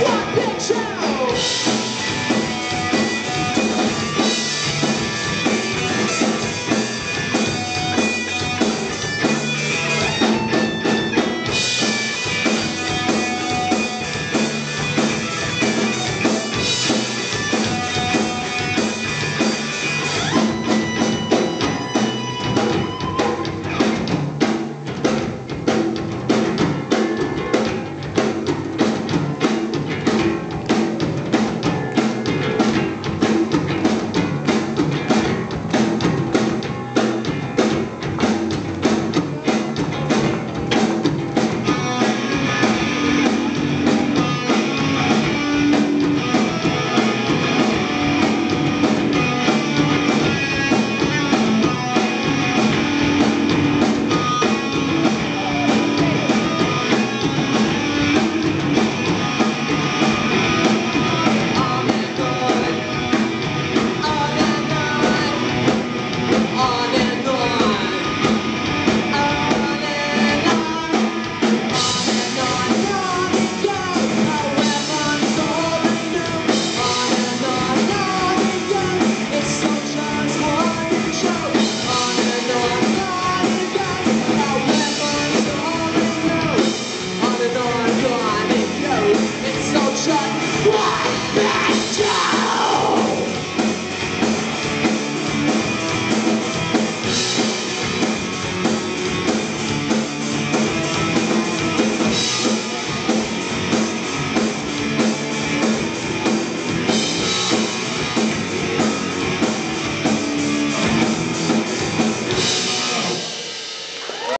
Yeah.